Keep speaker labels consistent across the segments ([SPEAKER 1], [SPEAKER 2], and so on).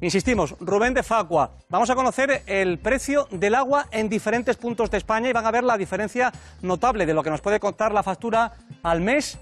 [SPEAKER 1] Insistimos, Rubén de Facua, vamos a conocer el precio del agua en diferentes puntos de España y van a ver la diferencia notable de lo que nos puede costar la factura al mes,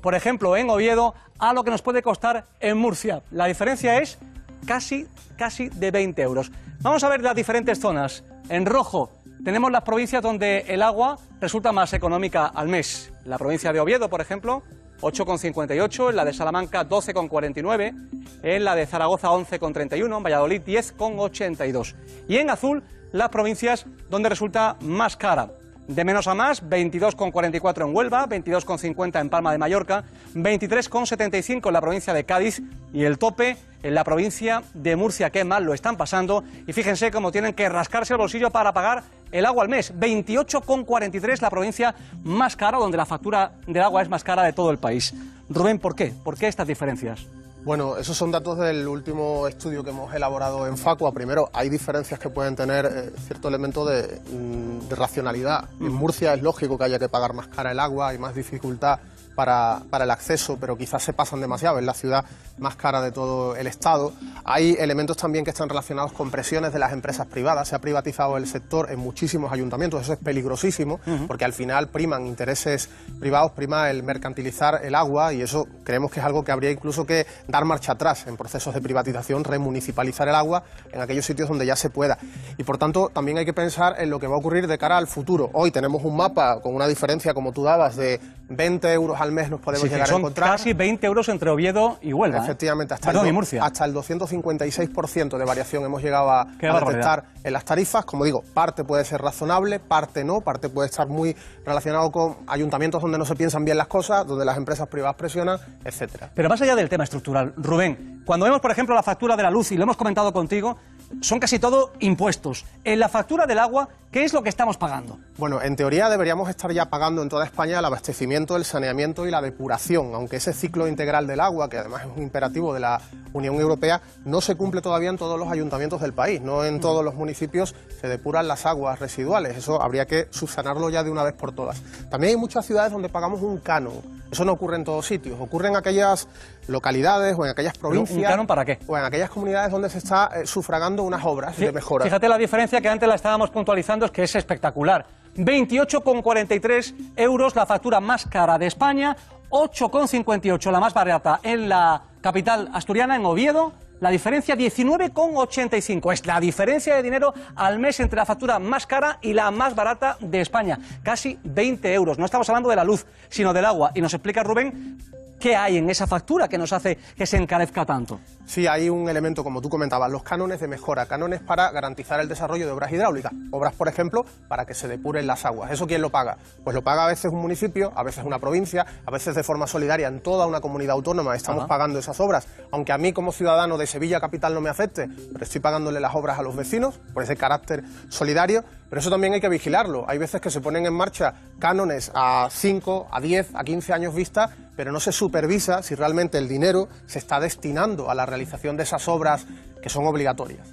[SPEAKER 1] por ejemplo, en Oviedo, a lo que nos puede costar en Murcia. La diferencia es casi, casi de 20 euros. Vamos a ver las diferentes zonas. En rojo tenemos las provincias donde el agua resulta más económica al mes. La provincia de Oviedo, por ejemplo, 8,58, en la de Salamanca 12,49, en la de Zaragoza 11,31, en Valladolid 10,82. Y en azul, las provincias donde resulta más cara. De menos a más, 22,44 en Huelva, 22,50 en Palma de Mallorca, 23,75 en la provincia de Cádiz y el tope en la provincia de Murcia, que mal lo están pasando. Y fíjense cómo tienen que rascarse el bolsillo para pagar el agua al mes. 28,43 la provincia más cara, donde la factura del agua es más cara de todo el país. Rubén, ¿por qué? ¿Por qué estas diferencias?
[SPEAKER 2] Bueno, esos son datos del último estudio que hemos elaborado en Facua. Primero, hay diferencias que pueden tener eh, cierto elemento de, mm, de racionalidad. En Murcia es lógico que haya que pagar más cara el agua, hay más dificultad para, para, el acceso, pero quizás se pasan demasiado. Es la ciudad más cara de todo el Estado. Hay elementos también que están relacionados con presiones de las empresas privadas. Se ha privatizado el sector en muchísimos ayuntamientos. Eso es peligrosísimo, uh -huh. porque al final priman intereses privados, prima el mercantilizar el agua y eso creemos que es algo que habría incluso que dar marcha atrás en procesos de privatización, remunicipalizar el agua en aquellos sitios donde ya se pueda. Y por tanto, también hay que pensar en lo que va a ocurrir de cara al futuro. Hoy tenemos un mapa con una diferencia, como tú dabas, de 20 euros al mes nos podemos
[SPEAKER 1] sí,
[SPEAKER 2] llegar
[SPEAKER 1] son
[SPEAKER 2] a encontrar.
[SPEAKER 1] Casi 20 euros entre Oviedo y Huelva.
[SPEAKER 2] Efectivamente, hasta,
[SPEAKER 1] Perdón,
[SPEAKER 2] el,
[SPEAKER 1] y Murcia.
[SPEAKER 2] hasta el 256% de variación hemos llegado a, a detectar en las tarifas. Como digo, parte puede ser razonable, parte no, parte puede estar muy relacionado con ayuntamientos donde no se piensan bien las cosas, donde las empresas privadas presionan, etcétera.
[SPEAKER 1] Pero más allá del tema estructural, Rubén, cuando vemos, por ejemplo, la factura de la luz, y lo hemos comentado contigo, son casi todo impuestos. En la factura del agua, ¿qué es lo que estamos pagando?
[SPEAKER 2] Bueno, en teoría deberíamos estar ya pagando en toda España el abastecimiento, el saneamiento y la depuración, aunque ese ciclo integral del agua, que además es un imperativo de la Unión Europea, no se cumple todavía en todos los ayuntamientos del país. No en todos los municipios se depuran las aguas residuales. Eso habría que subsanarlo ya de una vez por todas. También hay muchas ciudades donde pagamos un canon. Eso no ocurre en todos sitios. Ocurre en aquellas localidades o en aquellas provincias.
[SPEAKER 1] ¿Un canon para qué?
[SPEAKER 2] O en aquellas comunidades donde se está eh, sufragando unas obras
[SPEAKER 1] sí,
[SPEAKER 2] de mejora.
[SPEAKER 1] Fíjate la diferencia que antes la estábamos puntualizando, que es espectacular. 28,43 euros la factura más cara de España, 8,58 la más barata en la capital asturiana, en Oviedo. La diferencia 19,85 es la diferencia de dinero al mes entre la factura más cara y la más barata de España. Casi 20 euros. No estamos hablando de la luz, sino del agua. Y nos explica Rubén ¿Qué hay en esa factura que nos hace que se encarezca tanto?
[SPEAKER 2] Sí, hay un elemento, como tú comentabas, los cánones de mejora, cánones para garantizar el desarrollo de obras hidráulicas, obras, por ejemplo, para que se depuren las aguas. ¿Eso quién lo paga? Pues lo paga a veces un municipio, a veces una provincia, a veces de forma solidaria en toda una comunidad autónoma estamos
[SPEAKER 1] Ajá.
[SPEAKER 2] pagando esas obras, aunque a mí como ciudadano de Sevilla Capital no me afecte, pero estoy pagándole las obras a los vecinos por ese carácter solidario, pero eso también hay que vigilarlo. Hay veces que se ponen en marcha cánones a 5, a 10, a 15 años vista, pero no se supervisa si realmente el dinero se está destinando a la realización de esas obras que son obligatorias.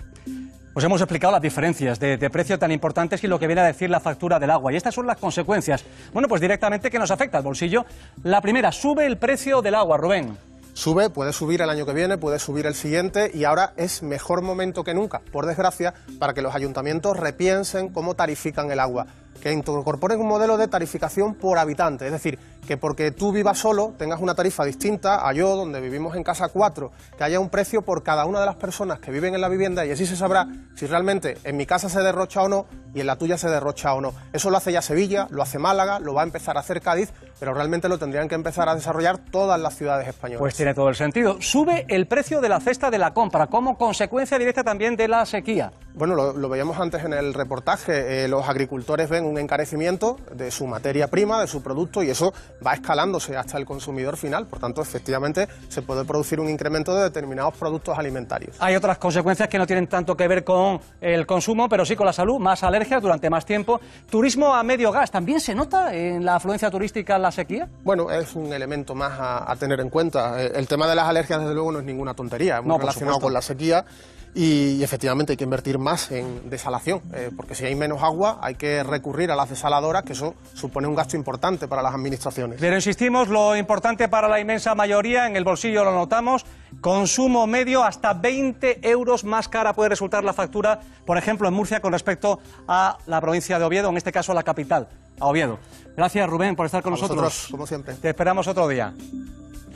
[SPEAKER 1] Pues hemos explicado las diferencias de, de, precio tan importantes y lo que viene a decir la factura del agua. Y estas son las consecuencias. Bueno, pues directamente que nos afecta al bolsillo. La primera, sube el precio del agua, Rubén.
[SPEAKER 2] Sube, puede subir el año que viene, puede subir el siguiente y ahora es mejor momento que nunca, por desgracia, para que los ayuntamientos repiensen cómo tarifican el agua, que incorporen un modelo de tarificación por habitante, es decir, que porque tú vivas solo tengas una tarifa distinta a yo, donde vivimos en casa cuatro, que haya un precio por cada una de las personas que viven en la vivienda y así se sabrá si realmente en mi casa se derrocha o no y en la tuya se derrocha o no. Eso lo hace ya Sevilla, lo hace Málaga, lo va a empezar a hacer Cádiz, pero realmente lo tendrían que empezar a desarrollar todas las ciudades españolas.
[SPEAKER 1] Pues tiene todo el sentido. Sube el precio de la cesta de la compra como consecuencia directa también de la sequía.
[SPEAKER 2] Bueno, lo, lo veíamos antes en el reportaje, eh, los agricultores ven un encarecimiento de su materia prima, de su producto y eso va escalándose hasta el consumidor final. Por tanto, efectivamente, se puede producir un incremento de determinados productos alimentarios.
[SPEAKER 1] Hay otras consecuencias que no tienen tanto que ver con el consumo, pero sí con la salud, más alergias durante más tiempo. Turismo a medio gas, ¿también se nota en la afluencia turística la sequía?
[SPEAKER 2] Bueno, es un elemento más a, a tener en cuenta. El tema de las alergias, desde luego, no es ninguna tontería, es muy
[SPEAKER 1] no,
[SPEAKER 2] relacionado con la sequía y, efectivamente hay que invertir más en desalación, eh, porque si hay menos agua hay que recurrir a las desaladoras, que eso supone un gasto importante para las administraciones.
[SPEAKER 1] Pero insistimos, lo importante para la inmensa mayoría, en el bolsillo lo notamos, consumo medio hasta 20 euros más cara puede resultar la factura, por ejemplo, en Murcia con respecto a la provincia de Oviedo, en este caso a la capital, a Oviedo. Gracias Rubén por estar con
[SPEAKER 2] A
[SPEAKER 1] nosotros.
[SPEAKER 2] vosotros, como siempre.
[SPEAKER 1] Te esperamos otro día.